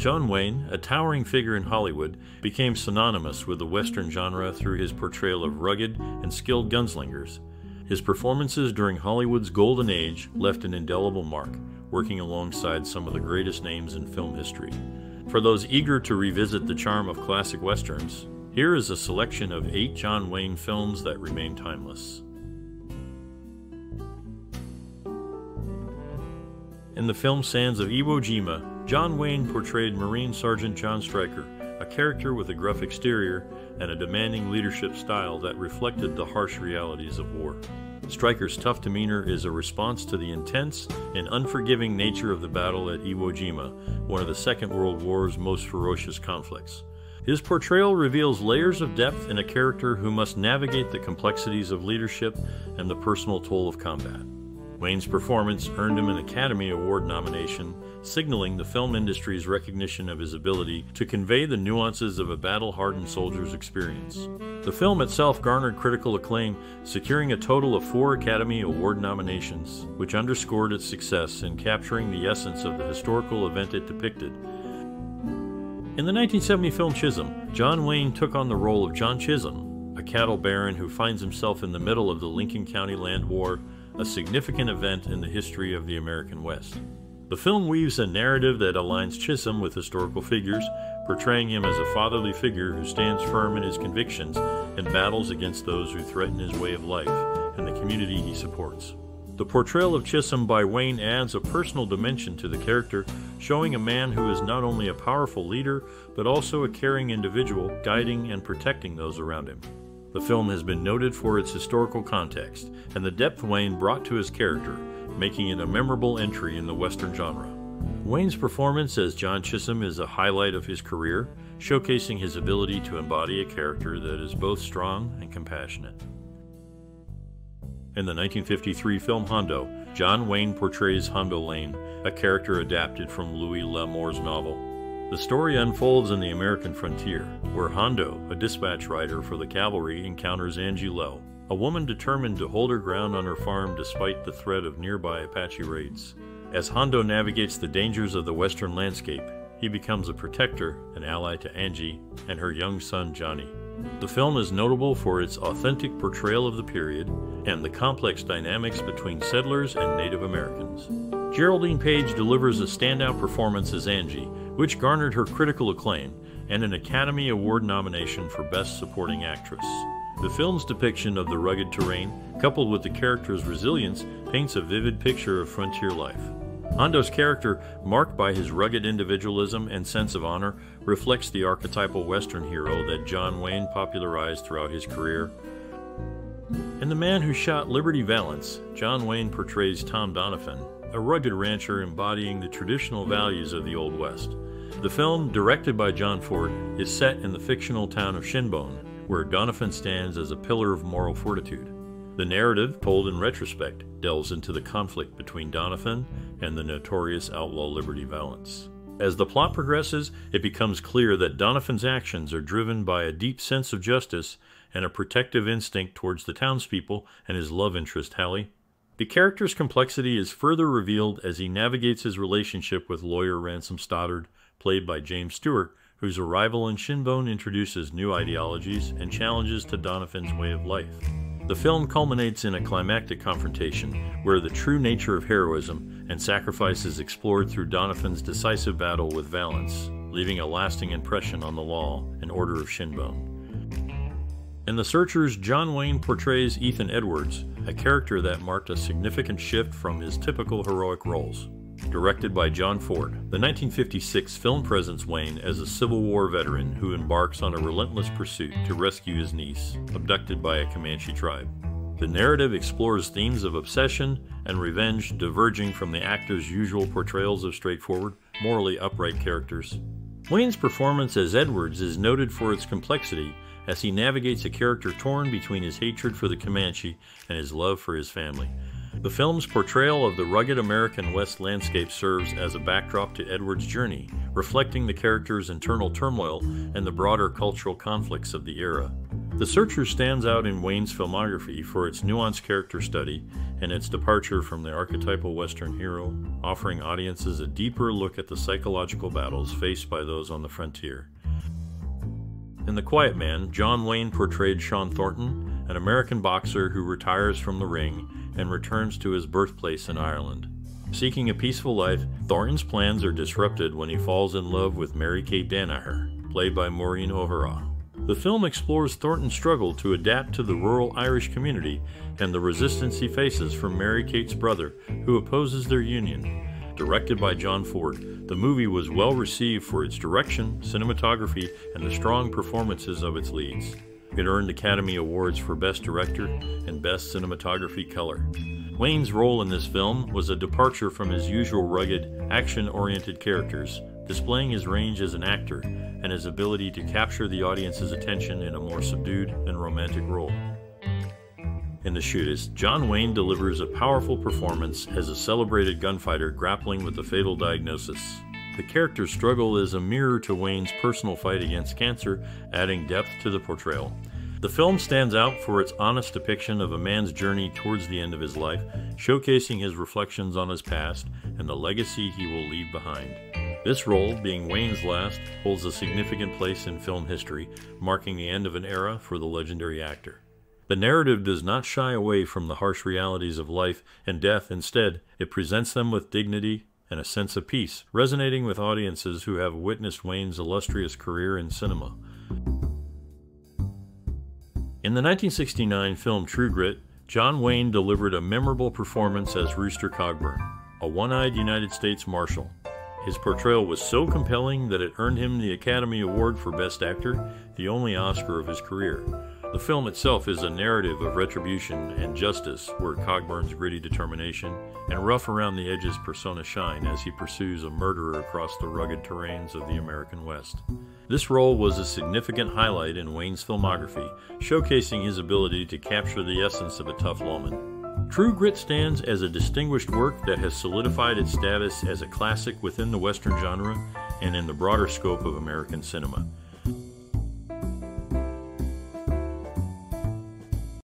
John Wayne, a towering figure in Hollywood, became synonymous with the Western genre through his portrayal of rugged and skilled gunslingers. His performances during Hollywood's golden age left an indelible mark, working alongside some of the greatest names in film history. For those eager to revisit the charm of classic westerns, here is a selection of eight John Wayne films that remain timeless. In the film Sands of Iwo Jima, John Wayne portrayed Marine Sergeant John Stryker, a character with a gruff exterior and a demanding leadership style that reflected the harsh realities of war. Stryker's tough demeanor is a response to the intense and unforgiving nature of the battle at Iwo Jima, one of the Second World War's most ferocious conflicts. His portrayal reveals layers of depth in a character who must navigate the complexities of leadership and the personal toll of combat. Wayne's performance earned him an Academy Award nomination, signaling the film industry's recognition of his ability to convey the nuances of a battle hardened soldier's experience. The film itself garnered critical acclaim, securing a total of four Academy Award nominations, which underscored its success in capturing the essence of the historical event it depicted. In the 1970 film Chisum, John Wayne took on the role of John Chisum, a cattle baron who finds himself in the middle of the Lincoln County Land War a significant event in the history of the American West. The film weaves a narrative that aligns Chisum with historical figures, portraying him as a fatherly figure who stands firm in his convictions and battles against those who threaten his way of life and the community he supports. The portrayal of Chisum by Wayne adds a personal dimension to the character, showing a man who is not only a powerful leader, but also a caring individual, guiding and protecting those around him. The film has been noted for its historical context and the depth Wayne brought to his character, making it a memorable entry in the Western genre. Wayne's performance as John Chisum is a highlight of his career, showcasing his ability to embody a character that is both strong and compassionate. In the 1953 film Hondo, John Wayne portrays Hondo Lane, a character adapted from Louis L'Amour's novel. The story unfolds in the American frontier, where Hondo, a dispatch rider for the cavalry, encounters Angie Lowe, a woman determined to hold her ground on her farm despite the threat of nearby Apache raids. As Hondo navigates the dangers of the western landscape, he becomes a protector and ally to Angie and her young son Johnny. The film is notable for its authentic portrayal of the period and the complex dynamics between settlers and Native Americans. Geraldine Page delivers a standout performance as Angie, which garnered her critical acclaim and an Academy Award nomination for Best Supporting Actress. The film's depiction of the rugged terrain, coupled with the character's resilience, paints a vivid picture of frontier life. Hondo's character, marked by his rugged individualism and sense of honor, reflects the archetypal Western hero that John Wayne popularized throughout his career. In The Man Who Shot Liberty Valance, John Wayne portrays Tom Doniphan, a rugged rancher embodying the traditional values of the Old West. The film, directed by John Ford, is set in the fictional town of Shinbone, where Doniphan stands as a pillar of moral fortitude. The narrative, told in retrospect, delves into the conflict between Doniphan and the notorious outlaw Liberty Valance. As the plot progresses, it becomes clear that Doniphan's actions are driven by a deep sense of justice and a protective instinct towards the townspeople and his love interest, Hallie. The character's complexity is further revealed as he navigates his relationship with lawyer Ransom Stoddard, played by James Stewart, whose arrival in Shinbone introduces new ideologies and challenges to Doniphan's way of life. The film culminates in a climactic confrontation where the true nature of heroism and sacrifice is explored through Doniphan's decisive battle with Valance, leaving a lasting impression on the law and order of Shinbone. In The Searchers, John Wayne portrays Ethan Edwards, a character that marked a significant shift from his typical heroic roles directed by John Ford. The 1956 film presents Wayne as a Civil War veteran who embarks on a relentless pursuit to rescue his niece, abducted by a Comanche tribe. The narrative explores themes of obsession and revenge diverging from the actor's usual portrayals of straightforward, morally upright characters. Wayne's performance as Edwards is noted for its complexity as he navigates a character torn between his hatred for the Comanche and his love for his family. The film's portrayal of the rugged American West landscape serves as a backdrop to Edward's journey, reflecting the character's internal turmoil and the broader cultural conflicts of the era. The Searcher stands out in Wayne's filmography for its nuanced character study and its departure from the archetypal Western hero, offering audiences a deeper look at the psychological battles faced by those on the frontier. In The Quiet Man, John Wayne portrayed Sean Thornton, an American boxer who retires from the ring and returns to his birthplace in Ireland. Seeking a peaceful life, Thornton's plans are disrupted when he falls in love with Mary Kate Danaher, played by Maureen O'Hara. The film explores Thornton's struggle to adapt to the rural Irish community and the resistance he faces from Mary Kate's brother, who opposes their union. Directed by John Ford, the movie was well received for its direction, cinematography, and the strong performances of its leads. It earned Academy Awards for Best Director and Best Cinematography Color. Wayne's role in this film was a departure from his usual rugged, action oriented characters, displaying his range as an actor and his ability to capture the audience's attention in a more subdued and romantic role. In The Shootist, John Wayne delivers a powerful performance as a celebrated gunfighter grappling with a fatal diagnosis. The character's struggle is a mirror to Wayne's personal fight against cancer, adding depth to the portrayal. The film stands out for its honest depiction of a man's journey towards the end of his life, showcasing his reflections on his past and the legacy he will leave behind. This role, being Wayne's last, holds a significant place in film history, marking the end of an era for the legendary actor. The narrative does not shy away from the harsh realities of life and death. Instead, it presents them with dignity and a sense of peace, resonating with audiences who have witnessed Wayne's illustrious career in cinema. In the 1969 film True Grit, John Wayne delivered a memorable performance as Rooster Cogburn, a one eyed United States Marshal. His portrayal was so compelling that it earned him the Academy Award for Best Actor, the only Oscar of his career. The film itself is a narrative of retribution and justice, where Cogburn's gritty determination and rough around the edges persona shine as he pursues a murderer across the rugged terrains of the American West. This role was a significant highlight in Wayne's filmography, showcasing his ability to capture the essence of a tough lawman. True Grit stands as a distinguished work that has solidified its status as a classic within the Western genre and in the broader scope of American cinema.